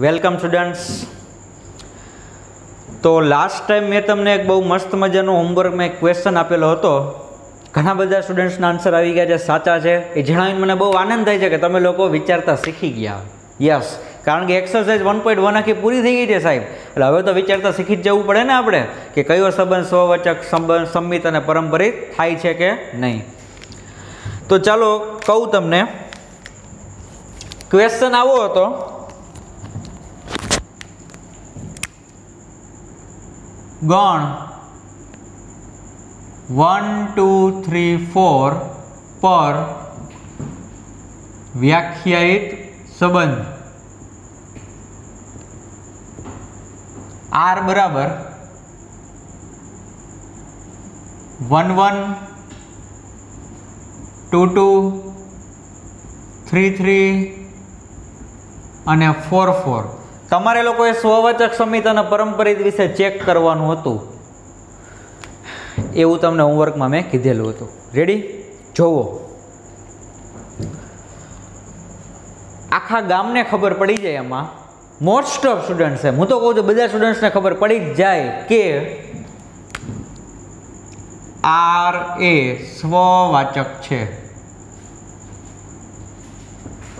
Welcome students તો last time મેં તમને એક બહુ મસ્ત મજાનો હોમવર્ક મેં ક્વેશ્ચન આપેલો હતો. ઘણા બધા સ્ટુડન્ટ્સના આન્સર આવી ગયા છે, સાચા છે. એ જણાવીને મને બહુ આનંદ થાય છે કે તમે લોકો વિચારતા શીખી ગયા. યસ કારણ કે એક્સરસાઇઝ વન પોઈન્ટ વન આખી પૂરી થઈ ગઈ છે, સાહેબ. એટલે હવે તો વિચારતા શીખી જ જવું પડે ને આપણે કે કયો સંબંધ સ્વવચક સંબંધ સંમિત અને પરંપરિત થાય છે કે નહીં. તો ચાલો કહું તમને. ક્વેશ્ચન આવો હતો. ગણ. વન, ટુ, થ્રી, ફોર પર વ્યાખ્યાયિત સંબંધ. આર બરાબર one one, two two, three three અને ફોર ફોર. તમારે લોકોએ સ્વવાચક સમિત અને પરંપરિત વિશે ચેક કરવાનું હતું. એવું તમને હોમવર્કમાં મેં કીધેલું હતું. રેડી જોવો. આખા ગામને ખબર પડી જાય એમાં. મોસ્ટ ઓફ સ્ટુડન્ટ્સ હું તો કહું છું, બધા સ્ટુડન્ટ્સને ખબર પડી જ જાય કે આર એ સ્વવાચક છે.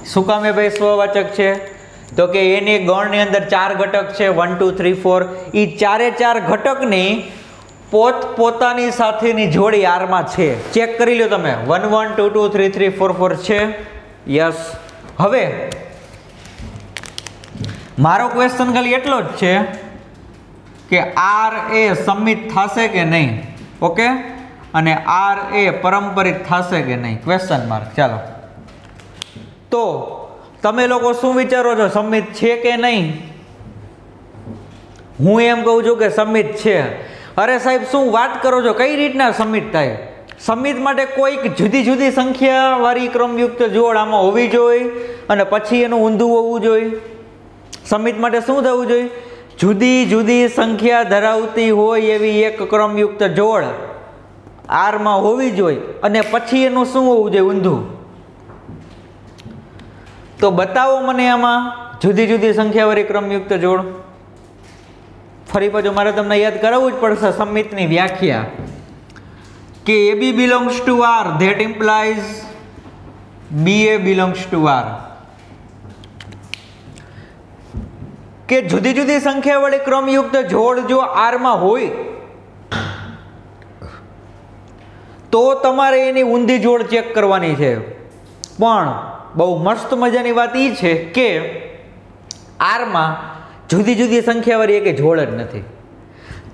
શું કામ એ ભાઈ સ્વવાચક છે? તો કે એની ગણની અંદર ચાર ઘટક છે વન ટુ થ્રી ફોર એ ચારે ચાર ઘટકની પોત પોતાની સાથેની જોડી આરમાં છે. ચેક કરી લો તમે. One one two two three three four four છે. યસ હવે, મારો ક્વેશ્ચન ખાલી એટલો જ છે કે આર એ સમિત થશે કે નહીં? ઓકે અને આર એ પરંપરિત થશે કે નહીં? ક્વેશ્ચન માર્ક ચાલો. તો તમે લોકો શું વિચારો છો? સંમિત છે કે નહીં? હું એમ કહું છું કે સંમિત છે. અરે સાહેબ, શું વાત કરો છો? કઈ રીતના સંમિત થાય? સંમિત માટે કોઈક જુદી જુદી સંખ્યા વાળી ક્રમયુક્ત જોડ આમાં હોવી જોઈએ અને પછી એનું ઊંધું હોવું જોઈએ. સંમિત માટે શું થવું જોઈએ? જુદી જુદી સંખ્યા ધરાવતી હોય એવી એક ક્રમયુક્ત જોડ આરમાં હોવી જોઈએ અને પછી એનું શું હોવું જોઈએ? ઊંધું. તો બતાવો મને આમાં જુદી જુદી સંખ્યાવાળી ક્રમયુક્ત જોડ. ફરી પાછું મારે તમને યાદ કરાવવું જ પડશે સંમિતની વ્યાખ્યા. કે A B belongs to R that implies B A belongs to R કે જુદી જુદી સંખ્યાવાળી ક્રમયુક્ત જોડ જો આરમાં હોય, તો તમારે એની ઊંધી જોડ ચેક કરવાની છે. પણ બહુ મસ્ત મજાની વાત એ છે કે આરમાં જુદી જુદી સંખ્યાવાળી એક જોડ જ નથી.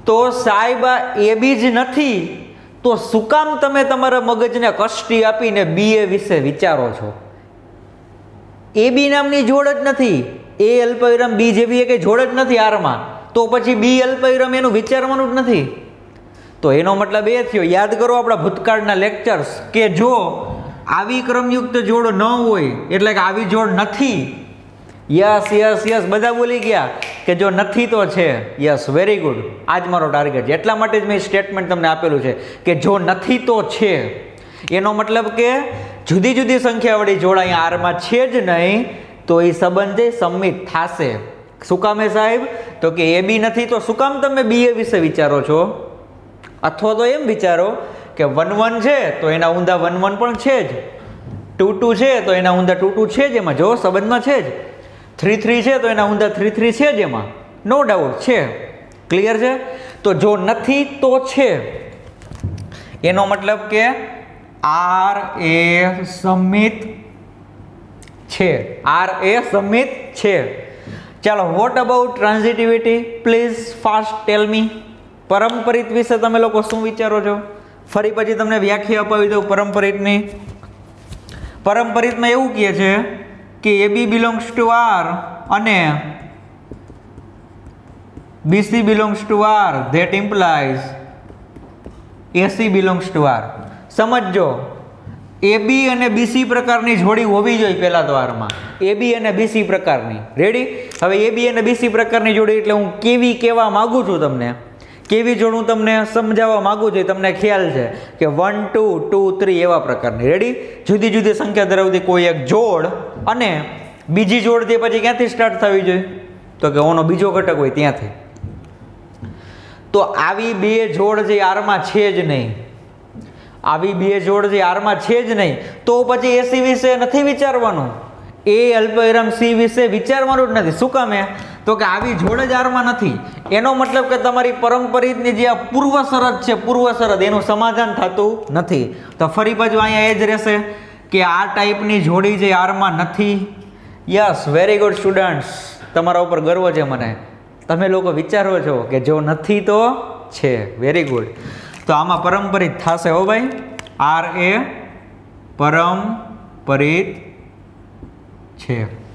તો સાહેબા એ બી જ નથી, તો શું કામ તમે તમારા મગજને કષ્ટી આપીને બીએ વિશે વિચારો છો? એ બી નામની જોડ જ નથી, એ અલ્પવિરામ બી જેવી એક જોડ જ નથી આરમાં, તો પછી બી અલ્પવિરામ એનું વિચારવાનું જ નથી. તો એનો મતલબ એ થયો, યાદ કરો આપણા ભૂતકાળના લેક્ચર્સ કે જો આવી ક્રમયુક્ત જોડ ન હોય, એટલે કે આવી જોડ નથી. યસ યસ યસ બધા બોલી ગયા કે જો નથી તો છે. યસ વેરી ગુડ આજ મારો ટાર્ગેટ છે એટલા માટે જ મેં સ્ટેટમેન્ટ તમને આપેલું છે કે જો નથી તો છે. એનો મતલબ કે જુદી જુદી સંખ્યાવાળી જોડ અહીંયા આરમાં છે જ નહીં, તો એ સંબંધે સંમિત થશે. શું કામે સાહેબ? તો કે એ બી નથી તો શું કામ તમે બી એ વિશે વિચારો છો? અથવા તો એમ વિચારો કે વન વન છે, તો એના ઊંધા વન વન પણ છે જ. ટુ ટુ છે, તો એના ઊંધા ટુ ટુ છે જ એમાં. જો, સંબંધમાં છે જ. થ્રી થ્રી છે, તો એના ઊંધા થ્રી થ્રી છે જ એમાં. નો ડાઉટ, છે. ક્લિયર છે? તો જો નથી, તો છે. એનો મતલબ કે આર એ સમિત છે. આર એ સમિત છે. ચાલો what about transitivity please fast tell me પરંપરિત વિશે તમે લોકો શું વિચારો છો? ફરી પછી તમને વ્યાખ્યા અપાવી દઉં પરંપરિતની. પરંપરિતમાં એવું કહે છે કે A B belongs to R અને BC belongs to R, that implies AC belongs to R. સમજજો, એ બી અને બીસી પ્રકારની જોડી હોવી જોઈએ પહેલા દ્વારમાં. એ બી અને બીસી પ્રકારની. રેડી હવે એ બી અને બીસી પ્રકારની જોડી એટલે હું કેવી કહેવા માગું છું તમને? કેવી જોડ તમને સમજાવવા માગું છું તમને ખ્યાલ છે કે વન ટુ ટુ થ્રી એવા પ્રકારની. રેડી જુદી જુદી સંખ્યા ધરાવતી કોઈ એક જોડ અને બીજી જોડ તે પછી ક્યાંથી સ્ટાર્ટ થવી જોઈએ? તો કે ઓનો બીજો ઘટક હોય ત્યાંથી. તો આવી બે જોડ જે આરમાં છે જ નહીં. આવી બે જોડ જે આરમાં છે જ નહીં, તો પછી એસી વિશે નથી વિચારવાનું. એ અલ્પવિરામ સી વિશે વિચારવાનું જ નથી. શું કામે તો કે આવી જોડ જ આરમાં નથી. એનો મતલબ કે તમારી પરંપરિતની જે પૂર્વ શરત છે, પૂર્વ શરત, એનું સમાધાન થતું નથી. તો ફરી પાછું અહીંયા એ જ રહેશે કે આ ટાઈપની જોડી જે આરમાં નથી. યસ વેરી ગુડ સ્ટુડન્ટ્સ તમારા ઉપર ગર્વ છે મને. તમે લોકો વિચારો છો કે જો નથી તો છે. વેરી ગુડ તો આમાં પરંપરિત થશે હો ભાઈ. આર એ પરંપરિત છે.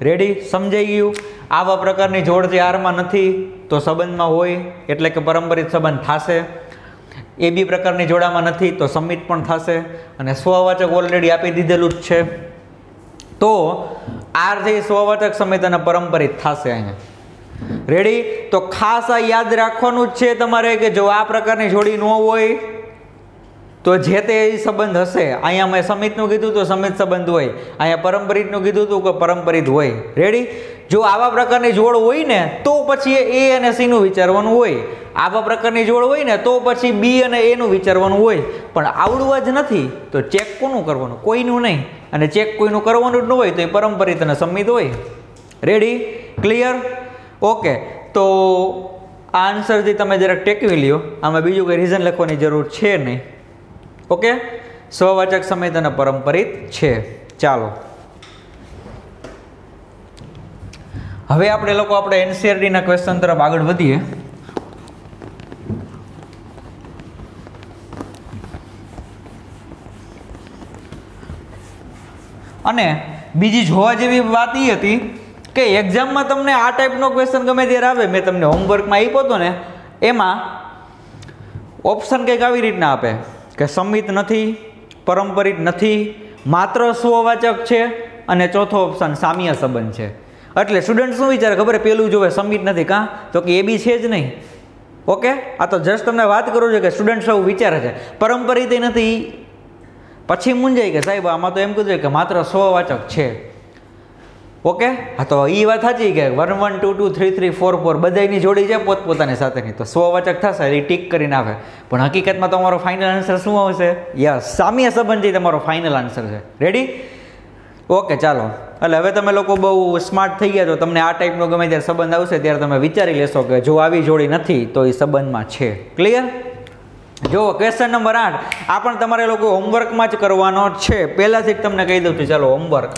રેડી સમજાઈ ગયું? આવા પ્રકારની જોડ જે આરમાં નથી તો સંબંધમાં હોય, એટલે કે પરંપરિત સંબંધ થશે. એ બી પ્રકારની જોડામાં નથી તો સમિત પણ થશે. અને સ્વવાચક ઓલરેડી આપી દીધેલું જ છે. તો આર જે સ્વવાચક સમિત અને પરંપરિત થશે અહીંયા. રેડી તો ખાસ આ યાદ રાખવાનું જ છે તમારે કે જો આ પ્રકારની જોડી ન હોય તો જે તે સંબંધ હશે, અહીંયા મેં સમિતનું કીધું તો સમિત સંબંધ હોય, અહીંયા પરંપરિતનું કીધું હતું કે પરંપરિત હોય. રેડી જો આવા પ્રકારની જોડ હોય ને, તો પછી એ અને સીનું વિચારવાનું હોય. આવા પ્રકારની જોડ હોય ને, તો પછી બી અને એનું વિચારવાનું હોય. પણ આવડવા જ નથી, તો ચેક કોનું કરવાનું? કોઈનું નહીં. અને ચેક કોઈનું કરવાનું જ ન હોય તો એ પરંપરિત અને સંમિત હોય. રેડી ક્લિયર ઓકે તો આ આન્સરથી તમે જરાક ટેકવી લ્યો. આમાં બીજું કંઈ રીઝન લખવાની જરૂર છે નહીં. ઓકે? સ્વવાચક સમિત અને પરંપરિત છે. ચાલો. હવે આપણે લોકો આપણે એનસીઆરડીના ક્વેશ્ચન તરફ આગળ વધીએ. અને બીજી જોવા જેવી વાત એ હતી કે એક્ઝામમાં તમને આ ટાઈપનો ક્વેશ્ચન ગમે ત્યારે આવે, મેં તમને હોમવર્કમાં આપ્યો હતો ને, એમાં ઓપ્શન કંઈક આવી રીતના આપે. કે સંમિત નથી, પરંપરિત નથી, માત્ર સ્વવાચક છે અને ચોથો ઓપ્શન સામ્ય સંબંધ છે. એટલે સ્ટુડન્ટ શું વિચારે? ખબર પેલું જોવે, સંમિત નથી, કાં? તો કે એ બી છે જ નહીં. ઓકે? આ તો જસ્ટ તમને વાત કરું છું કે સ્ટુડન્ટ સૌ વિચારે છે? પરંપરિત નથી. પછી મૂંઝાય કે સાહેબ, આમાં તો એમ કીધું કે માત્ર સ્વવાચક છે. ઓકે? હા, તો એ વાત સાચી કે one one two two three three four four બધાની જોડી છે પોતપોતાની સાથેની. તો સ્વવાચક થશે એ ટીક કરીને આવે. પણ હકીકતમાં તમારો ફાઇનલ આન્સર શું આવશે? યસ સામ્ય સંબંધી તમારો ફાઇનલ આન્સર છે. રેડી ઓકે, ચાલો. એટલે હવે તમે લોકો બહુ સ્માર્ટ થઈ ગયા છો. તમને આ ટાઈપનો ગમે ત્યારે સંબંધ આવશે ત્યારે તમે વિચારી લેશો કે જો આવી જોડી નથી, તો એ સંબંધમાં છે. ક્લિયર જો ક્વેશ્ચન નંબર આઠ. આ પણ તમારે લોકો હોમવર્કમાં જ કરવાનો છે. પહેલાંથી જ તમને કહી દઉં છું, ચાલો હોમવર્ક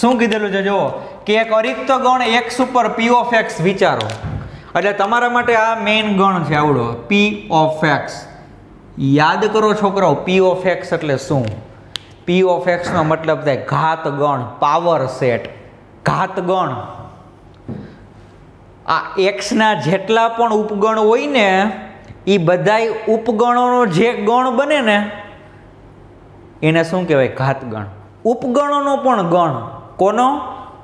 શું કીધેલું છે? જુઓ, કે એક અરિક્ત ગણ એક્સ ઉપર પી ઓફ એક્સ વિચારો. એટલે તમારા માટે આ મેઇન ગણ છે, આવડો. પી ઓફ એક્સ યાદ કરો છોકરાઓ પી ઓફ એક્સ એટલે શું? પી ઓફ એક્સનો મતલબ થાય ઘાત ગણ પાવર સેટ ઘાત ગણ. આ એક્સના જેટલા પણ ઉપગણ હોય ને એ બધાય ઉપગણોનો જે ગણ બને ને, એને શું કહેવાય? ઘાત ગણ. ઉપગણોનો પણ ગણ. કોનો?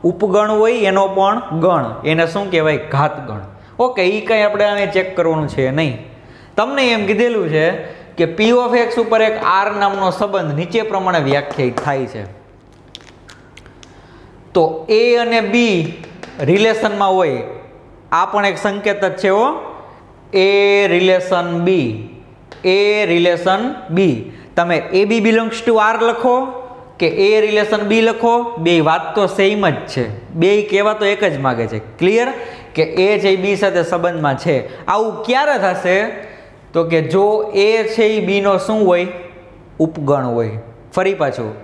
ઉપગણ હોય એનો પણ ગણ. એને શું કહેવાય? ઘાત ગણ ઓકે એ કંઈ આપણે આને ચેક કરવાનું છે નહીં. તમને એમ કીધેલું છે કે પી ઓફ એક્સ ઉપર એક આર નામનો સંબંધ નીચે પ્રમાણે વ્યાખ્યાયિત થાય છે. તો એ અને બી રિલેશનમાં હોય, આ પણ એક સંકેત જ છે હો. એ રિલેશન બી એ રિલેશન બી તમે A B belongs to R લખો. કે એ રિલેશન બી લખો, બે વાત તો સેમ જ છે. બે કહેવા તો એક જ માગે છે. ક્લિયર કે એ છે બી સાથે સંબંધમાં છે. આવું ક્યારે થશે? તો કે જો એ છે એ બીનો શું હોય? ઉપગણ હોય. ફરી પાછું.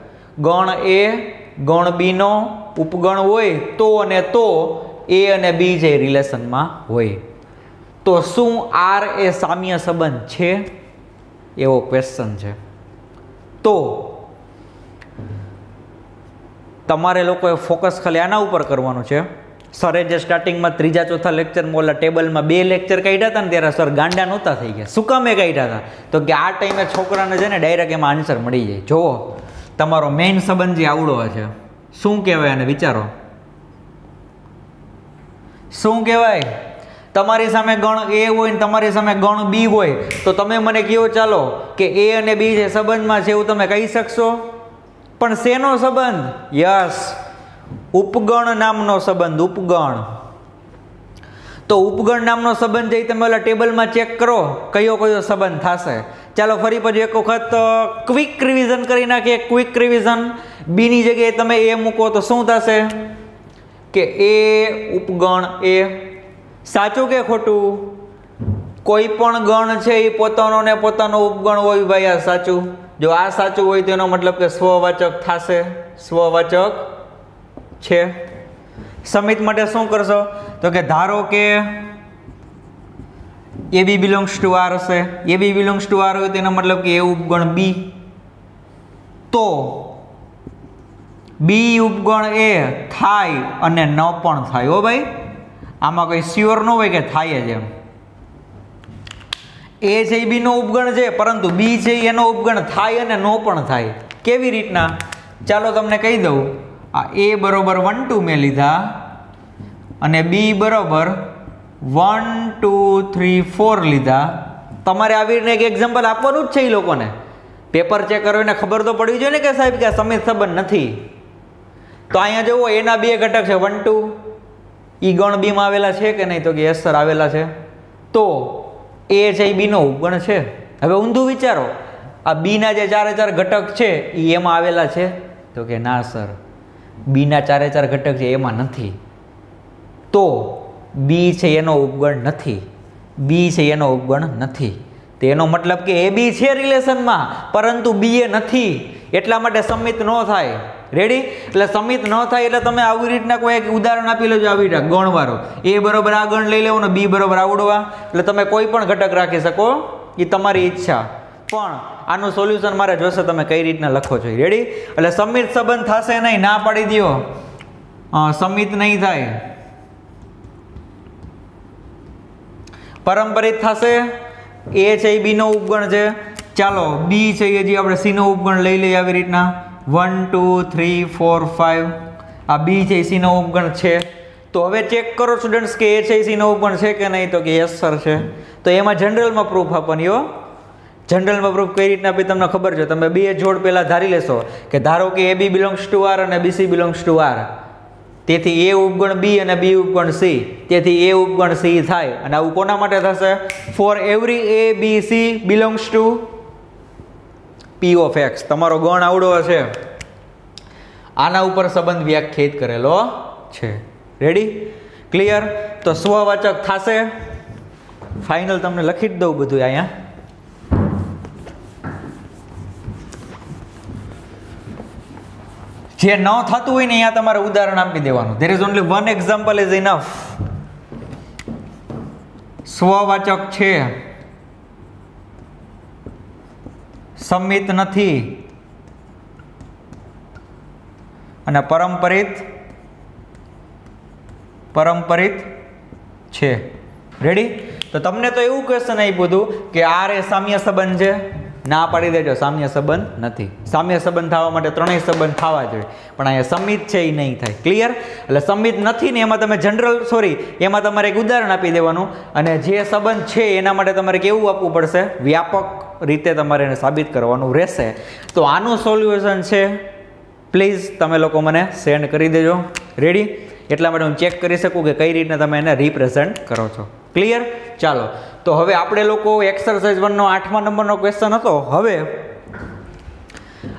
ગણ એ, ગણ બીનો ઉપગણ હોય તો અને તો એ અને બી જે રિલેશનમાં હોય. તો શું આર એ સામ્ય સંબંધ છે? એવો ક્વેશ્ચન છે. તો તમારે લોકોએ ફોકસ ખાલી આના ઉપર કરવાનું છે. સરે જે સ્ટાર્ટિંગમાં ત્રીજા ચોથા લેક્ચરમાં ઓલા ટેબલમાં બે લેક્ચર કાઢ્યા હતા ને ત્યારે સર ગાંડા નહોતા થઈ ગયા. શું કામે કાઢ્યા હતા? તો કે આ ટાઈમે છોકરાને છે ને ડાયરેક્ટ એમાં આન્સર મળી જાય. જુઓ, તમારો મેઇન સંબંધ જે આવડો છે. શું કહેવાય અને વિચારો. શું કહેવાય? તમારી સામે ગણ એ હોય ને તમારી સામે ગણ બી હોય, તો તમે મને કહો ચાલો કે એ અને બી જે સંબંધમાં છે એવું તમે કહી શકશો? પણ શેનો સંબંધ? યસ. ઉપગણ નામનો સંબંધ, ઉપગણ. તો ઉપગણ નામનો સંબંધ જઈ તમે ઓલા ટેબલમાં ચેક કરો, કયો કયો સંબંધ થશે? ચાલો ફરી પછી એક વખત ક્વિક રિવિઝન કરી નાખીએ ક્વિક રિવિઝન બીની જગ્યાએ તમે એ મૂકો તો શું થશે? કે એ ઉપગણ એ સાચું કે ખોટું? કોઈ પણ ગણ છે એ પોતાનો ને પોતાનો ઉપગણ હોય ભાઈ આ સાચું? જો આ સાચું હોય તેનો મતલબ કે સ્વવાચક થશે. સ્વવાચક છે. સમિત માટે શું કરશો? તો કે ધારો કે A B belongs to R હશે. A B belongs to R હોય તેનો મતલબ કે એ ઉપગણ બી. તો બી ઉપગણ એ થાય અને ન પણ થાય. હો ભાઈ? આમાં કોઈ સ્યોર ન હોય કે થાય જ એમ. એ છે એ બીનો ઉપગણ છે, પરંતુ બી છે એનો ઉપગણ થાય અને નો પણ થાય. કેવી રીતના? ચાલો તમને કહી દઉં. આ એ બરોબર વન ટુ મેં લીધા અને બી બરોબર વન ટુ થ્રી ફોર લીધા. તમારે આવી રીતે એક એક્ઝામ્પલ આપવાનું જ છે એ લોકોને. પેપર ચેક કરો એને ખબર તો પડવી જોઈએ ને કે સાહેબ, કે સમય સંબંધ નથી. તો અહીંયા જુઓ, એના બે ઘટક છે. વન ટુ ઈ ગણ બીમાં આવેલા છે કે નહીં? તો કે યસ આવેલા છે. તો એ છે, એ બીનો ઉપગણ છે. હવે ઊંધું વિચારો. આ બીના જે ચારે ચાર ઘટક છે એ એમાં આવેલા છે? તો કે ના, સર. બીના ચારે ચાર ઘટક છે, એમાં નથી. તો બી છે, એનો ઉપગણ નથી. બી છે, એનો ઉપગણ નથી. તેનો મતલબ કે એ બી છે રિલેશનમાં પરંતુ બી એ નથી. એટલા માટે સમિત ન થાય. રેડી એટલે સમિત ન થાય એટલે તમે આવી રીતના કોઈ એક ઉદાહરણ આપી લેજો આવી રીતના ગણવાળો એ બરોબર આ ગણ લઈ લેવો ને બી બરોબર આવડવા. એટલે તમે કોઈ પણ ઘટક રાખી શકો, એ તમારી ઈચ્છા. પણ આનું સોલ્યુશન મારે જોશે તમે કઈ રીતના લખો છો રેડી એટલે સમિત સંબંધ થશે નહીં, ના પાડી દો સમિત નહીં થાય. પરંપરિત થશે. એ છે એ બીનો ઉપગણ છે. ચાલો, બી છે એ જે આપણે સીનો ઉપગણ લઈ લઈએ આવી રીતના. One, two, three, four five આ બી છે, એ સીનો ઉપગણ છે. તો હવે ચેક કરો સ્ટુડન્ટ્સ કે એ છે, એ ઉપગણ છે કે નહીં? તો કે યસ સર છે. તો એમાં જનરલમાં પ્રૂફ આપવાની, હો. જનરલમાં પ્રૂફ કઈ રીતના આપી તમને ખબર છે? તમે બે જોડ પહેલાં ધારી લેશો કે ધારો કે A B belongs to R અને બીસી બિલોંગ્સ ટુ આર તેથી એ ઉપગણ બી અને બી ઉપગણ સી. તેથી એ ઉપગણ સી થાય. અને આવું કોના માટે થશે? For every A B C belongs to P of X તમારો ગણ આવડો હશે. આના ઉપર સંબંધ વ્યાખ્યાયિત કરેલો છે. રેડી ક્લિયર તો સ્વવાચક થશે. ફાઇનલ તમને લખી જ દઉં બધું અહીંયા. જે ન થતું હોય ને અહીંયા તમારે ઉદાહરણ આપી દેવાનું. There is only one example is enough સ્વવાચક છે. સંમિત નથી. અને પરંપરિત પરંપરિત છે. રેડી તો તમને તો એવું ક્વેશ્ચન આપ્યું હતું કે આર એ સામ્ય સંબંધ છે? ના પાડી દેજો, સામ્ય સંબંધ નથી. સામ્ય સંબંધ થવા માટે ત્રણેય સંબંધ થવા જોઈએ. પણ અહીંયા સમિત છે એ નહીં થાય. ક્લિયર એટલે સમિત નથી ને એમાં તમે જનરલ સોરી એમાં તમારે એક ઉદાહરણ આપી દેવાનું. અને જે સંબંધ છે એના માટે તમારે કેવું આપવું પડશે? વ્યાપક રીતે તમારે એને સાબિત કરવાનું રહેશે. તો આનું સોલ્યુશન છે પ્લીઝ તમે લોકો મને સેન્ડ કરી દેજો. રેડી એટલા માટે હું ચેક કરી શકું કે કઈ રીતના તમે એને રિપ્રેઝન્ટ કરો છો. ક્લિયર ચાલો. તો હવે આપણે લોકો એક્સરસાઇઝ વનનો આઠમા નંબરનો ક્વેશ્ચન હતો. હવે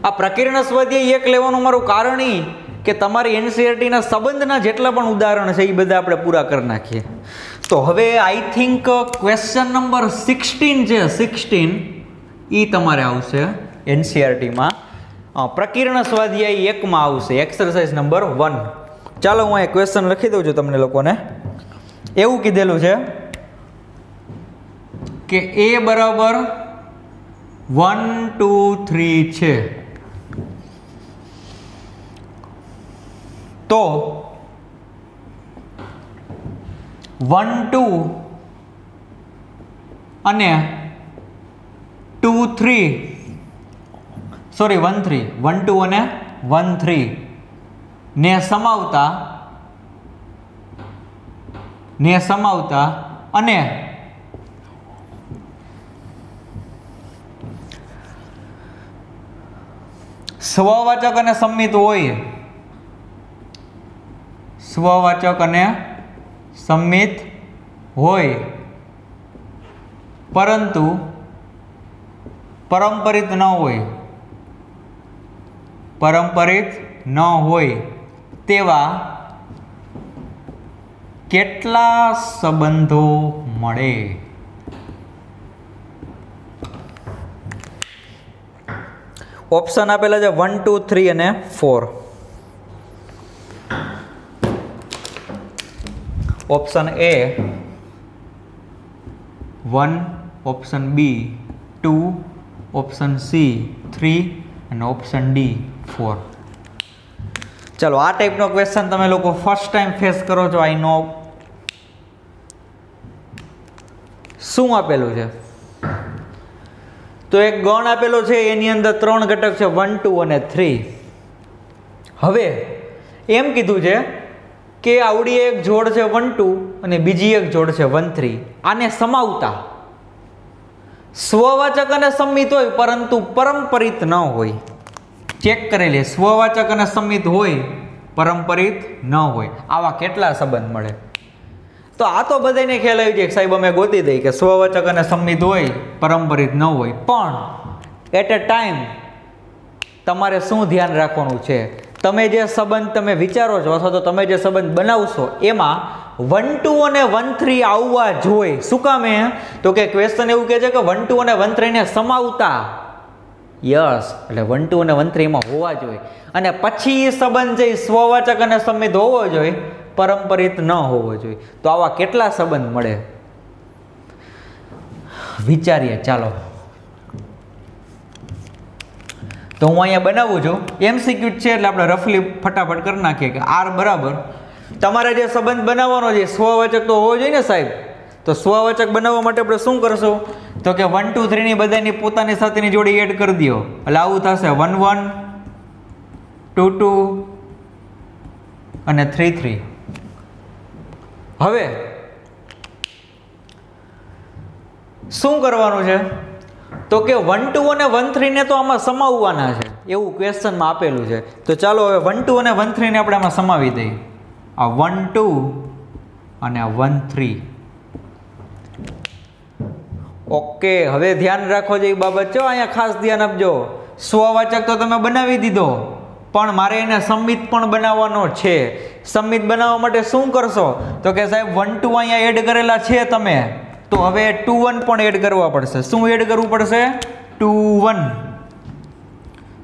આ પ્રકીર્ણ સ્વાધ્યાય એક લેવાનું મારું કારણ એ કે તમારી એનસીઆરટીના સંબંધના જેટલા પણ ઉદાહરણ છે એ બધા આપણે પૂરા કરી નાખીએ. તો હવે I think question number sixteen છે સિક્સટીન એ તમારે આવશે. એનસીઆરટીમાં પ્રકીર્ણ સ્વાધ્યાય એકમાં આવશે. એક્સરસાઇઝ નંબર વન ચાલો હું અહીં ક્વેશ્ચન લખી દઉં છું તમને લોકોને. એવું કીધેલું છે કે એ બરાબર વન ટુ થ્રી છે. તો વન ટુ અને two three sorry one three one two અને વન થ્રી ને સમાવતા. ને સમાવતા. અને સ્વવાચક અને સંમિત હોય. સ્વવાચક અને સંમિત હોય. પરંતુ પરંપરિત ન હોય. પરંપરિત ન હોય તેવા કેટલા સંબંધો મળે? ઓપ્શન આપેલા છે વન ટુ થ્રી અને four option A one option B two option C three અને ઓપ્શન ડી ફોર ચાલો, આ ટાઈપનો ક્વેશ્ચન તમે લોકો ફર્સ્ટ ટાઈમ ફેસ કરો છો આઈ નો શું આપેલું છે? તો એક ગણ આપેલો છે, એની અંદર ત્રણ ઘટક છે વન ટુ અને થ્રી હવે, એમ કીધું છે કે આવડી એક જોડ છે વન ટુ અને બીજી એક જોડ છે વન થ્રી આને સમાવતા. સ્વવાચક અને સંમિત હોય, પરંતુ પરંપરિત ન હોય. ચેક કરી લે. સ્વવાચક અને સંમિત હોય પરંપરિત ન હોય. આવા કેટલા સંબંધ મળે? તો આ તો બધાને ખ્યાલ આવી જાય સાહેબ, અમે ગોતી દઈ કે સ્વવાચક અને સંમિત હોય પરંપરિત ન હોય. પણ એટ અ ટાઈમ તમારે શું ધ્યાન રાખવાનું છે? તમે જે સંબંધ તમે વિચારો છો અથવા તો તમે જે સંબંધ બનાવશો, એમાં વન ટુ અને વન થ્રી આવવા જોઈએ. શું કામે તો કે ક્વેશ્ચન એવું કહે છે કે વન ટુ અને વન થ્રીને સમાવતા. યસ એટલે વન ટુ અને વન થ્રીમાં હોવા જોઈએ. અને પછી એ સંબંધ જે સ્વવાચક અને સંમિત હોવો જોઈએ, પરંપરિત ન હોવો જોઈએ. તો આવા કેટલા સંબંધ મળે? વિચારીએ, ચાલો. તો હું અહીંયા બનાવું છું. એમસીક્યુ છે એટલે આપણે રફલી ફટાફટ કરી નાખીએ કે આર બરાબર. તમારે જે સંબંધ બનાવવાનો છે સ્વવાચક તો હોવો જોઈએ ને સાહેબ? તો સ્વવાચક બનાવવા માટે આપણે શું કરશું? તો કે વન ટુ થ્રીની બધાની પોતાની સાથેની જોડી એડ કરી દો. એટલે આવું થશે. વન વન ટુ ટુ અને થ્રી થ્રી હવે શું કરવાનું છે? તો કે વન ટુ અને વન થ્રીને તો આમાં સમાવવાના છે. એવું ક્વેશ્ચનમાં આપેલું છે. તો ચાલો હવે વન ટુ અને વન થ્રીને આપણે આમાં સમાવી દઈએ. આ વન ટુ અને આ વન થ્રી ઓકે, હવે ધ્યાન રાખો જે બાબત છો અહીંયા ખાસ ધ્યાન આપજો. સ્વવાચક તો તમે બનાવી દીધો, પણ મારે એને સંમિત પણ બનાવવાનો છે. સંમિત બનાવવા માટે શું કરશો? તો કે સાહેબ વન ટુ અહીંયા એડ કરેલા છે તમે. તો હવે ટુ વન પણ એડ કરવા પડશે. શું એડ કરવું પડશે? Two one.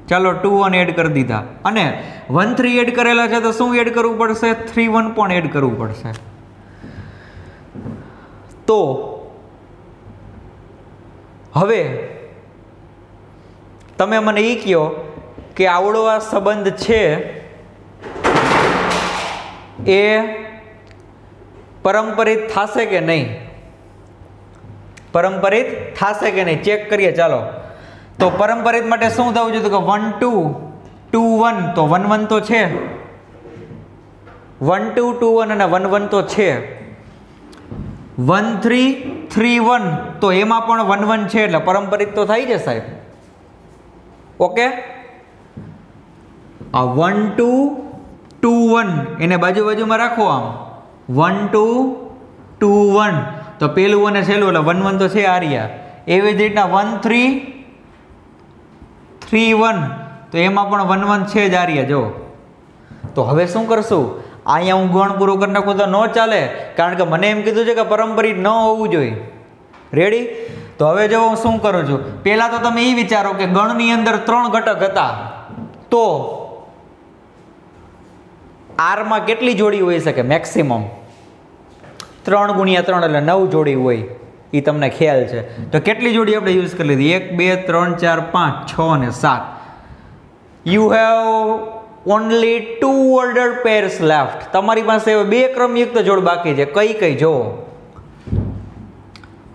ચાલો, ટુ વન એડ કરી દીધા. અને વન થ્રી એડ કરેલા છે તો શું એડ કરવું પડશે? થ્રી વન પણ એડ કરવું પડશે. તો હવે તમે મને એ કહો કે આવડો આ સંબંધ છે એ પરંપરિત થશે કે નહીં? પરંપરિત થશે કે નહીં? ચેક કરીએ, ચાલો. તો પરંપરિત માટે શું થવું જોઈએ? તો કે વન ટુ ટુ વન તો વન વન તો છે. વન ટુ ટુ વન અને વન વન તો છે. વન થ્રી થ્રી વન તો એમાં પણ વન વન છે એટલે પરંપરિત તો થઈ છે સાહેબ ઓકે આ વન ટુ ટુ વન એને બાજુ બાજુમાં રાખો આમ. વન ટુ ટુ વન તો પેલું અને છેલ્લું, એટલે વન વન તો છે આર્યા એવી જ રીતના વન થ્રી થ્રી વન, તો એમાં પણ વન વન છે જ આર્યા જો તો હવે શું કરશું? અહીંયા હું ગણ પૂરો કરી નાખું તો ન ચાલે, કારણ કે મને એમ કીધું છે કે પરંપરિત ન હોવું જોઈએ. રેડી તો હવે જો હું શું કરું છું. પહેલાં તો તમે એ વિચારો કે ગણની અંદર ત્રણ ઘટક હતા. તો આરમાં કેટલી જોડી હોઈ શકે? મેક્સિમમ ત્રણ ગુણ્યા ત્રણ એટલે નવ જોડી હોય એ તમને ખ્યાલ છે. તો કેટલી જોડી આપણે યુઝ કરી લીધી? એક, બે, ત્રણ, ચાર, પાંચ, છ અને સાત. You have only two order pairs left તમારી પાસે બે ક્રમયુક્ત જોડ બાકી છે. કઈ કઈ? જુઓ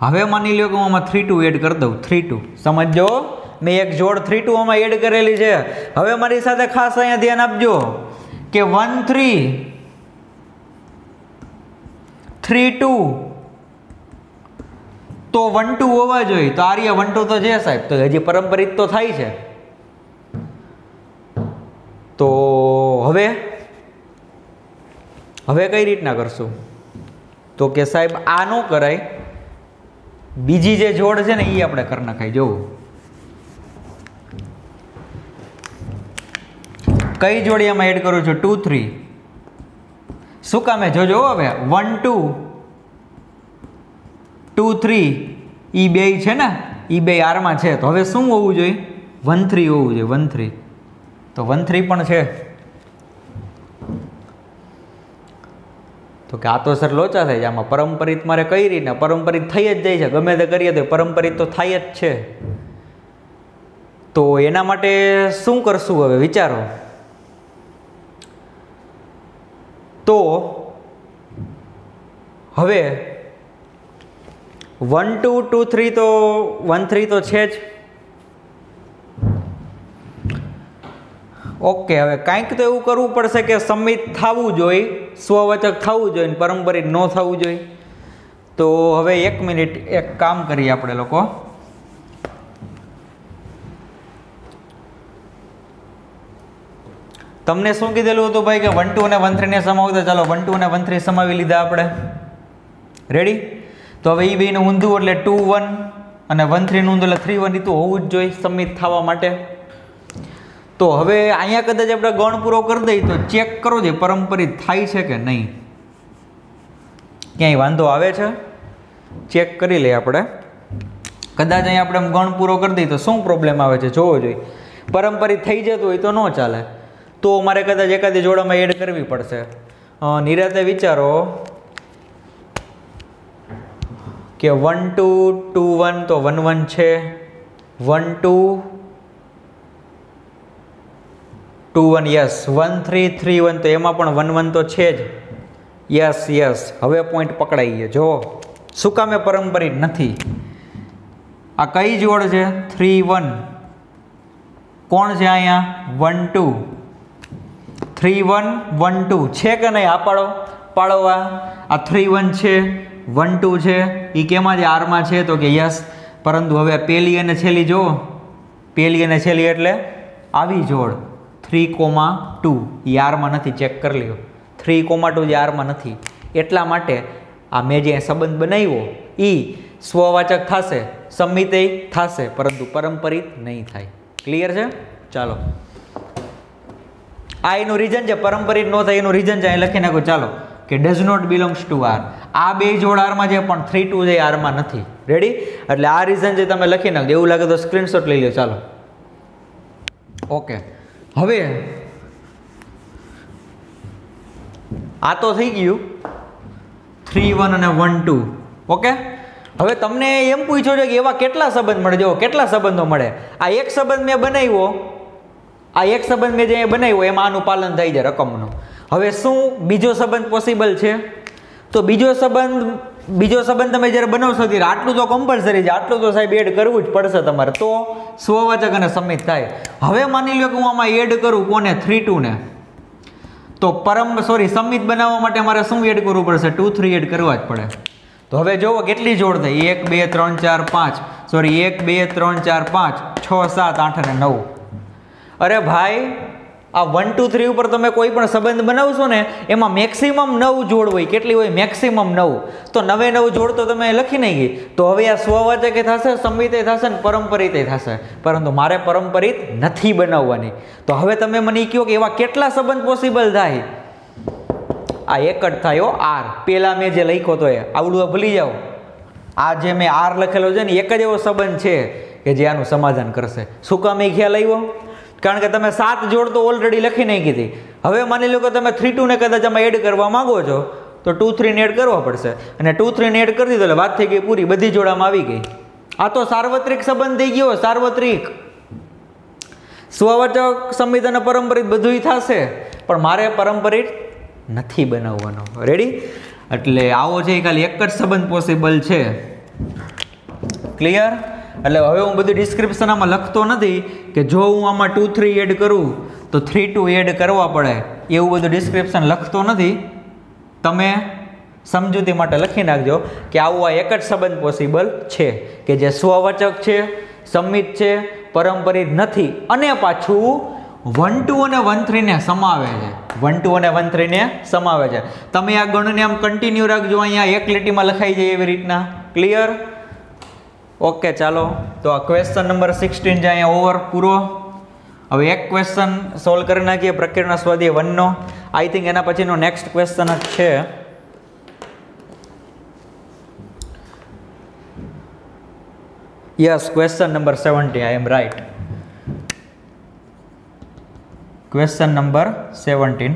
હવે માની લો કે હું આમાં થ્રી ટુ એડ કરી દઉં. થ્રી ટુ સમજો મેં એક જોડ થ્રી ટુ આમાં એડ કરેલી છે. હવે મારી સાથે ખાસ અહીંયા ધ્યાન આપજો કે વન થ્રી થ્રી ટુ તો વન ટુ હોવા જોઈએ. તો આર્ય વન ટુ તો છે સાહેબ. તો હજી પરંપરિત તો થાય છે. તો હવે? હવે કઈ રીતના કરશું? તો કે સાહેબ, આ ન કરાય. બીજી જે જોડ છે ને એ આપણે કરી નાખાય. જોવું. કઈ જોડી એમાં એડ કરું છું? ટુ થ્રી શું કામે જોજો હવે. વન ટુ ટુ થ્રી ઈ બે છે ને? ઈ બે આરમાં છે. તો હવે શું હોવું જોઈએ? વન થ્રી હોવું જોઈએ. વન થ્રી તો વન થ્રી પણ છે. તો કે આ તો સર લોચા થાય છે. આમાં પરંપરિત મારે કઈ રીતના? પરંપરિત થઈ જ જાય છે. ગમે તે કરીએ તો પરંપરિત તો થાય જ છે. તો એના માટે શું કરશું હવે? વિચારો. તો હવે વન ટુ ટુ થ્રી તો વન થ્રી તો છે જ. ઓકે હવે કાંઈક તો એવું કરવું પડશે કે સંમિત થવું જોઈએ સ્વવચક થવું જોઈએ પરંપરિત ન થવું જોઈએ તો હવે એક મિનિટ એક કામ કરીએ આપણે લોકો. તમને શું કીધેલું હતું ભાઈ કે વન ટુ અને વન થ્રીને સમાવું? તો ચાલો વન ટુ અને વન થ્રી સમાવી લીધા આપણે. રેડી તો હવે એ બેનું ઊંધું એટલે ટુ વન અને વન થ્રીનું ઊંધું એટલે થ્રી વન એ તો હોવું જ જોઈએ સમિત થવા માટે. તો હવે અહીંયા કદાચ આપણે ગણ પૂરો કરી દઈએ તો ચેક કરો જે પરંપરિત થાય છે કે નહીં. ક્યાંય વાંધો આવે છે? ચેક કરી લઈએ આપણે. કદાચ અહીંયા આપણે ગણ પૂરો કરી દઈએ તો શું પ્રોબ્લેમ આવે છે? જોવો જોઈએ. પરંપરિત થઈ જતું હોય તો ન ચાલે. તો મારે કદાચ એકાદી જોડામાં એડ કરવી પડશે. નિરાતે વિચારો કે વન ટુ ટુ વન તો વન વન છે. One two two one yes one three three one તો એમાં પણ વન વન તો છે જ. યસ યસ હવે પોઈન્ટ પકડાઈ ગયો જો, શું કામે પરંપરિત નથી? આ કઈ જોડ છે? થ્રી વન કોણ છે અહીંયા? One two three one one two છે કે નહીં? આ પાડો. પાડવા. આ થ્રી વન છે વન ટુ છે. એ કેમાં છે? આરમાં છે? તો કે યસ. પરંતુ હવે પેલી અને છેલ્લી જુઓ. પેલી અને છેલ્લી એટલે આવી જોડ. થ્રી કોમા ટુ એ આરમાં નથી. ચેક કરી લ્યો. થ્રી કોમા ટુ જે આરમાં નથી. એટલા માટે આ મેં જે સંબંધ બનાવ્યો એ સ્વવાચક થશે, સંમિતય થશે, પરંતુ પરંપરિત નહીં થાય. ક્લિયર છે? ચાલો. આ એનું રીઝન છે પરંપરિત ન થાય એનું રીઝન છે, અહીં લખી નાખો. ચાલો, કે does not belongs to R આ બે જોડ આરમાં છે, પણ થ્રી ટુ જે આરમાં નથી. રેડી એટલે આ રીઝન છે તમે લખી નાખજો. એવું લાગે તો સ્ક્રીનશોટ લઈ લો ચાલો. ઓકે હવે, આ તો થઈ ગયું. થ્રી વન અને વન ટુ ઓકે હવે તમને એમ પૂછ્યો છે કે એવા કેટલા સંબંધ મળે? જો કેટલા સંબંધો મળે? આ એક સંબંધ મેં બનાવ્યો. આ એક સંબંધ મેં જે બનાવ્યો, એમાં આનું પાલન થાય છે રકમનું. હવે શું બીજો સંબંધ પોસિબલ છે? તો બીજો સંબંધ બીજો સંબંધ તમે જ્યારે બનાવશો ત્યારે આટલું તો કમ્પલસરી છે, આટલું તો સાહેબ એડ કરવું જ પડશે તમારે. તો સ્વવાચક અને સમિત થાય. હવે માની લો કે હું આમાં એડ કરું કોને? થ્રી ટુ ને. તો પરમ સોરી સમિત બનાવવા માટે મારે શું એડ કરવું પડશે? ટુ થ્રી એડ કરવા જ પડે. તો હવે જુઓ કેટલી જોડ થઈ એક, બે, ત્રણ, ચાર, પાંચ. સોરી એક, બે, ત્રણ, ચાર, પાંચ. છ, સાત, આઠ અને નવ. અરે ભાઈ, આ વન ટુ થ્રી ઉપર તમે કોઈ પણ સંબંધ બનાવશો ને, એમાં મેક્સિમમ નવ જોડ હોય. કેટલી હોય? મેક્સિમમ નવ. તો નવે નવ જોડ તો તમે લખી નહીં તો હવે આ સ્વવાચકે થશે સંમિતે થશે ને પરંપરિતે થશે. પરંતુ મારે પરંપરિત નથી બનાવવાની. તો હવે તમે મને કહો કે એવા કેટલા સંબંધ પોસિબલ થાય? આ એક જ થાય આર. પેલા મેં જે લખ્યો તો એ. આવડું ભૂલી જાઓ. આ જે મેં આર લખેલો છે ને, એક જ એવો સંબંધ છે કે જે આનું સમાધાન કરશે. શું કામ એ ખ્યાલ આવ્યો? કારણ કે તમે સાત જોડ તો ઓલરેડી લખી નહીં કીધી હવે માની લો કે તમે થ્રી ટુને કદાચ આમાં એડ કરવા માગો છો, તો ટુ થ્રીને એડ કરવા પડશે. અને ટુ થ્રીને એડ કરી દીધો એટલે વાત થઈ ગઈ પૂરી, બધી જોડામાં આવી ગઈ. આ તો સાર્વત્રિક સંબંધ થઈ ગયો, સાર્વત્રિક. સ્વવાચક અને પરંપરિત બધું થશે, પણ મારે પરંપરિત નથી બનાવવાનો. રેડી એટલે આવો છે ખાલી એક જ સંબંધ પોસિબલ છે. ક્લિયર એટલે હવે હું બધું ડિસ્ક્રિપ્શન આમાં લખતો નથી કે જો હું આમાં ટુ થ્રી એડ કરું, તો થ્રી ટુ એડ કરવા પડે. એવું બધું ડિસ્ક્રિપ્શન લખતો નથી. તમે સમજૂતી માટે લખી નાખજો કે આવું આ એક જ સંબંધ પોસિબલ છે. કે જે સ્વવચક છે, સંમિત છે પરંપરિત નથી. અને પાછું વન ટુ અને વન થ્રીને સમાવે છે. વન ટુ અને વન થ્રીને સમાવે છે. તમે આ ગણને આમ કન્ટિન્યુ રાખજો, અહીંયા એક લીટીમાં લખાઈ જાય એવી રીતના. ક્લિયર ઓકે, ચાલો. તો આ ક્વેશ્ચન નંબર સિક્સટીન છે અહીંયા ઓવર પૂરો. હવે એક ક્વેશ્ચન સોલ્વ કરી નાખીએ પ્રક્રિયાના સ્વાધ્યાય વનનો. આઈ થિંક એના પછીનો નેક્સ્ટ ક્વેશ્ચન જ છે. Yes question number seventy I am right question number seventeen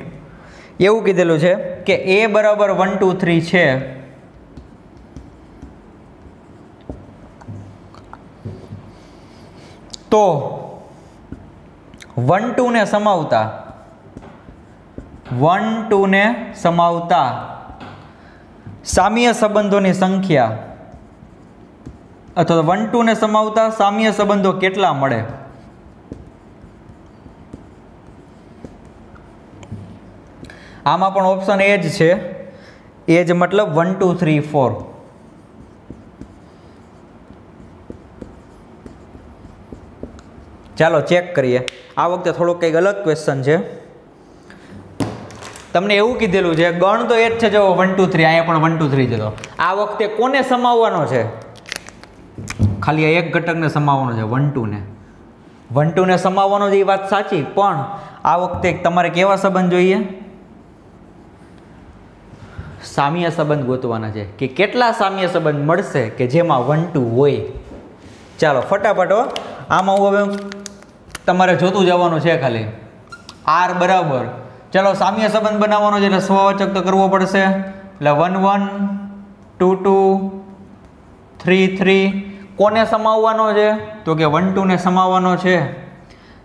એવું કીધેલું છે કે એ બરાબર વન ટુ થ્રી છે. તો વન ટુને સમાવતા. વન ટુને સમાવતા. સામ્ય સંબંધોની સંખ્યા. અથવા વન ટુને સમાવતા સામ્ય સંબંધો કેટલા મળે? આમાં પણ ઓપ્શન એ જ છે. એ જ મતલબ વન ટુ થ્રી ફોર. ચાલો ચેક કરીએ. આ વખતે થોડોક કંઈક અલગ ક્વેશ્ચન છે. તમને એવું કીધેલું છે, ગણ તો એ જ છે, જો વન ટુ થ્રી અહીંયા પણ વન ટુ થ્રી જતો આ વખતે કોને સમાવવાનો છે? ખાલી એક ઘટકને સમાવવાનો છે વન ટુને વન ટુને સમાવવાનો છે એ વાત સાચી, પણ આ વખતે તમારે કેવા સંબંધ જોઈએ? સામ્ય સંબંધ ગોતવાના છે, કે કેટલા સામ્ય સંબંધ મળશે કે જેમાં વન ટુ હોય? ચાલો, ફટાફટ. આમાં હું હવે તમારે જોતું જવાનું છે ખાલી. આર બરાબર. ચાલો, સામ્ય સંબંધ બનાવવાનો છે એટલે સ્વવાચક તો કરવો પડશે. એટલે one one, two two, three three. કોને સમાવવાનો છે? તો કે વન ટુને સમાવવાનો છે.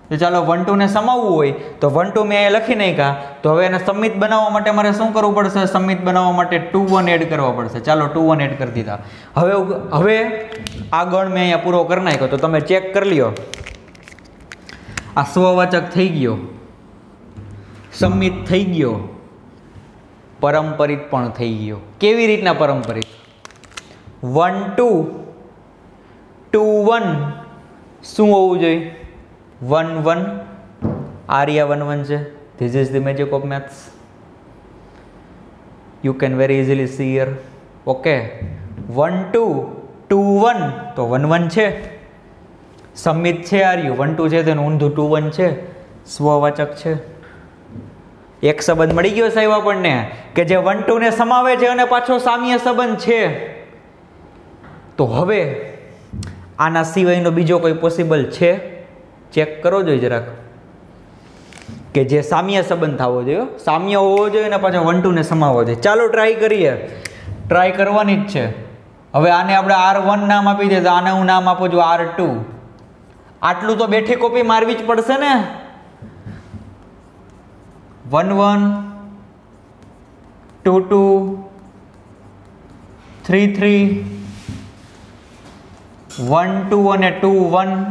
તો ચાલો, વન ટુને સમાવવું હોય તો વન ટુ મેં અહીંયા લખી નાખ્યા. તો હવે એને સમિત બનાવવા માટે મારે શું કરવું પડશે? સમિત બનાવવા માટે ટુ વન એડ કરવા પડશે. ચાલો, ટુ વન એડ કરી દીધા. હવે હવે આ ગણ મેં અહીંયા પૂરો કરી નાખ્યો. તો તમે ચેક કરી લ્યો. આ સ્વવાચક થઈ ગયો. સમિત થઈ ગયો. પરંપરિત પણ થઈ ગયો. કેવી રીતના પરંપરિત? વન ટુ ટુ વન શું હોવું જોઈએ? વન વન આર્યા વન વન છે. This is the magic of maths you can very easily see yeah okay one two two one તો વન વન છે. સમિત છે આર્યું વન ટુ છે, તેનું ઊંધું ટુ વન છે. સ્વવાચક છે. એક સંબંધ મળી ગયો સાહેબ આપણને કે જે વન ટુને સમાવે છે અને પાછો સામ્ય સંબંધ છે. તો હવે આના સિવાયનો બીજો કોઈ પોસિબલ છે? ચેક કરો જોઈએ જરાક. કે જે સામ્ય સંબંધ થવો જોઈએ. સામ્ય હોવો જોઈએ અને પાછો વન ટુને સમાવવો જોઈએ. ચાલો ટ્રાય કરીએ. ટ્રાય કરવાની જ છે. હવે આને આપણે આર વન નામ આપી દઈએ. તો આને હું નામ આપું છું આર ટુ આટલું તો બેઠી કોપી મારવી જ પડશે ને. One one, two two, three three, one two અને ટુ વન.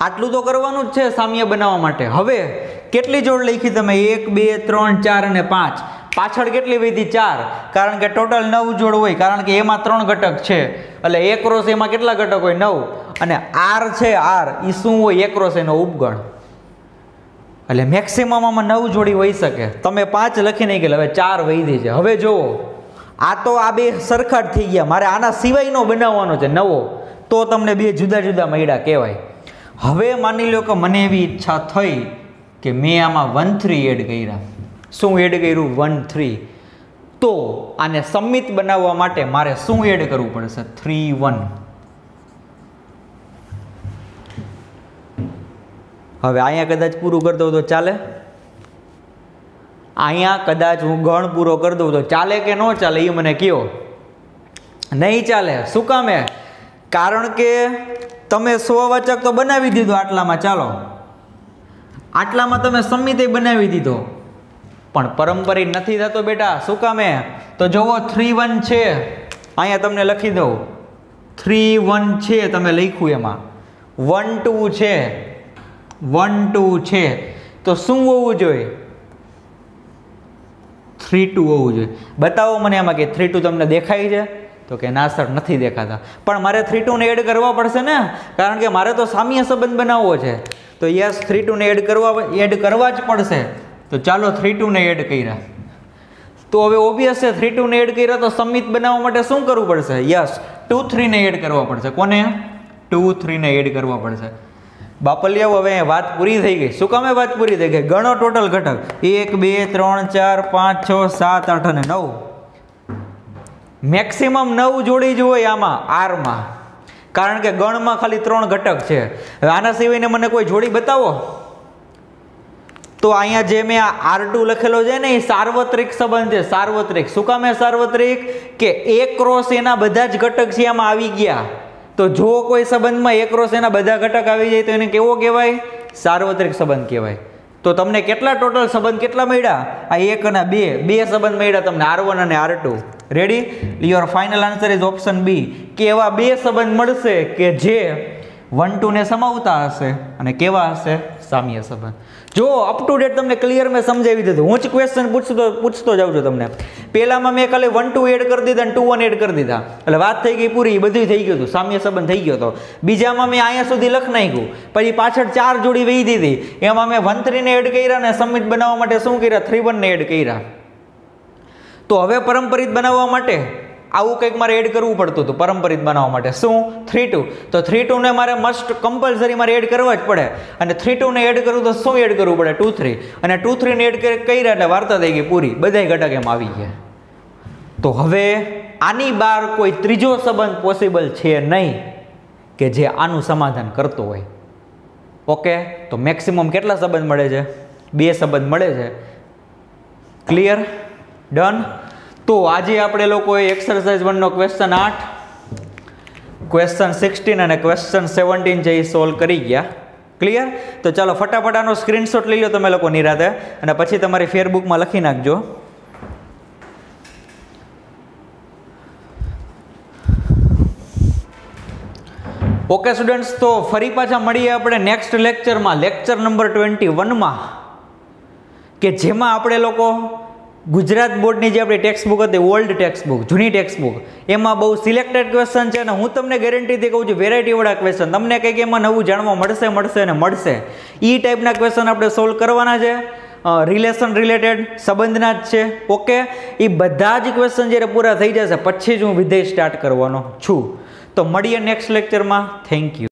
આટલું તો કરવાનું જ છે સામ્ય બનાવવા માટે. હવે કેટલી જોડ લખી તમે? એક, બે, ત્રણ, ચાર અને પાંચ. પાછળ કેટલી વધી? ચાર. કારણ કે ટોટલ નવ જોડ હોય, કારણ કે એમાં ત્રણ ઘટક છે. એટલે એક રોસ એમાં કેટલા ઘટક હોય? નવ. અને આર છે આર. એ શું હોય? એક રોસ એનો ઉપગણ. એટલે મેક્સિમમ આમાં નવ જોડી હોઈ શકે. તમે પાંચ લખી નહીં ગયેલા હવે ચાર વૈધી છે. હવે જુઓ. આ તો આ બે સરખા થઈ ગયા. મારે આના સિવાયનો બનાવવાનો છે, નવો. તો તમને બે જુદા જુદા મૈડા કહેવાય. હવે માની લો કે મને એવી ઈચ્છા થઈ કે મેં આમાં વન થ્રી એડ કર્યા. શું એડ કર્યું? વન થ્રી તો આને સમિત બનાવવા માટે મારે શું એડ કરવું પડશે? થ્રી વન હવે અહીંયા કદાચ પૂરું કરી દઉં તો ચાલે? અહીંયા કદાચ હું ગણ પૂરો કરી દઉં તો ચાલે કે ન ચાલે એ મને કયો. નહીં ચાલે. શું કામે કારણ કે તમે સ્વવાચક તો બનાવી દીધો આટલામાં. ચાલો. આટલામાં તમે સમિતે બનાવી દીધો. પણ પરંપરી નથી થતો બેટા, શું કામે તો જુઓ થ્રી વન છે. અહીંયા તમને લખી દઉં. થ્રી વન છે તમે લખ્યું એમાં. વન ટુ છે. વન ટુ છે. તો શું હોવું જોઈએ? થ્રી ટુ હોવું જોઈએ. બતાવો મને એમાં કે થ્રી ટુ તમને દેખાય છે? તો કે ના સર નથી દેખાતા. પણ મારે થ્રી ટુને એડ કરવા પડશે ને? કારણ કે મારે તો સામ્ય સંબંધ બનાવવો છે. તો યસ થ્રી ટુને એડ કરવા એડ કરવા જ પડશે. તો ચાલો થ્રી ટુને એડ કર્યા. તો હવે ઓબ્વિયસ છે થ્રી ટુને એડ કર્યા તો સમિત બનાવવા માટે શું કરવું પડશે? યસ ટુ થ્રીને એડ કરવા પડશે. કોને? ટુ થ્રીને એડ કરવા પડશે. બાપલિયાઓ હવે વાત પૂરી થઈ ગઈ. શું કામે વાત પૂરી થઈ ગઈ? ગણો ટોટલ ઘટક. એક, બે, ત્રણ, ચાર, પાંચ, છ, સાત, આઠ અને નવ. મેક્સિમમ નવ જોડી જ હોય આમાં આરમાં કારણ કે ગણમાં ખાલી ત્રણ ઘટક છે. આના સિવાયને મને કોઈ જોડી બતાવો? તો અહીંયા જે મેં આર ટુ લખેલો છે ને, એ સાર્વત્રિક સંબંધ છે, સાર્વત્રિક. શું કામ સાર્વત્રિક? કે એક ક્રોસ એના બધા જ ઘટક છે આમાં આવી ગયા. તો જો કોઈ સંબંધમાં એક ક્રોસ એના બધા ઘટક આવી જાય તો એને કેવો કહેવાય? સાર્વત્રિક સંબંધ કહેવાય. તો તમને કેટલા ટોટલ સંબંધ કેટલા મળ્યા? આ એક અને બે. બે સંબંધ મળ્યા તમને આર વન અને R two ready your final answer is option B કે એવા બે સંબંધ મળશે કે જે વન ટુને સમાવતા હશે અને કેવા હશે? સામ્ય સંબંધ. જો અપ ટુ ડેટ તમને ક્લિયર મેં સમજાવી દીધું. હું જ ક્વેશ્ચન પૂછતો પૂછતો જાઉં છું તમને. પહેલામાં મેં ખાલી વન ટુ એડ કરી દીધા અને ટુ વન એડ કરી દીધા. એટલે વાત થઈ ગઈ પૂરી બધું થઈ ગયું હતું. સામ્ય સંબંધ થઈ ગયો હતો. બીજામાં મેં અહીંયા સુધી લખ નાખ્યું. પછી પાછળ ચાર જોડી વહી દીધી. એમાં મેં વન થ્રીને એડ કર્યા અને સબમિટ બનાવવા માટે શું કર્યા? થ્રી વનને એડ કર્યા. તો હવે પરંપરિત બનાવવા માટે આવું કંઈક મારે એડ કરવું પડતું હતું પરંપરિત બનાવવા માટે. શું? થ્રી ટુ તો થ્રી ટુને મારે મસ્ટ કમ્પલસરી મારે એડ કરવા જ પડે. અને થ્રી ટુને એડ કરવું તો શું એડ કરવું પડે? ટુ થ્રી અને ટુ થ્રીને એડ કર્યા એટલે વાર્તા થઈ ગઈ પૂરી. બધાય ઘટક એમ આવી ગયા. તો હવે આની બહાર કોઈ ત્રીજો સંબંધ પોસિબલ છે નહીં કે જે આનું સમાધાન કરતો હોય. ઓકે? તો મેક્સિમમ કેટલા સંબંધ મળે છે? બે સંબંધ મળે છે. ક્લિયર ડન તો આજે આપણે લોકોએ એક્સરસાઇઝ વનનો ક્વેશ્ચન આઠ ક્વેશ્ચન સિક્સટીન અને ક્વેશ્ચન સેવન્ટીન જે સોલ્વ કરી ગયા. ક્લિયર તો ચાલો ફટાફટ આનો સ્ક્રીનશોટ લઈ લો તમે લોકો નિરાતે અને પછી તમારી ફેરબુકમાં લખી નાખજો. ઓકે સ્ટુડન્ટ્સ તો ફરી પાછા મળીએ આપણે નેક્સ્ટ લેક્ચરમાં લેક્ચર નંબર ટ્વેન્ટી વનમાં કે જેમાં આપણે લોકો ગુજરાત બોર્ડની જે આપણી ટેક્સ્ટ બુક હતી ઓલ્ડ ટેક્સ્ટ બુક જૂની ટેક્સ્ટ બુક એમાં બહુ સિલેક્ટેડ ક્વેશ્ચન છે અને હું તમને ગેરંટીથી કહું છું વેરાયટીવાળા ક્વેશ્ચન તમને કંઈક એમાં નવું જાણવા મળશે મળશે અને મળશે. એ ટાઈપના ક્વેશ્ચન આપણે સોલ્વ કરવાના છે. રિલેશન રિલેટેડ સંબંધના જ છે. ઓકે એ બધા જ ક્વેશ્ચન જ્યારે પૂરા થઈ જશે, પછી જ હું વિધેય સ્ટાર્ટ કરવાનો છું. તો મળીએ નેક્સ્ટ લેક્ચરમાં થેન્ક યુ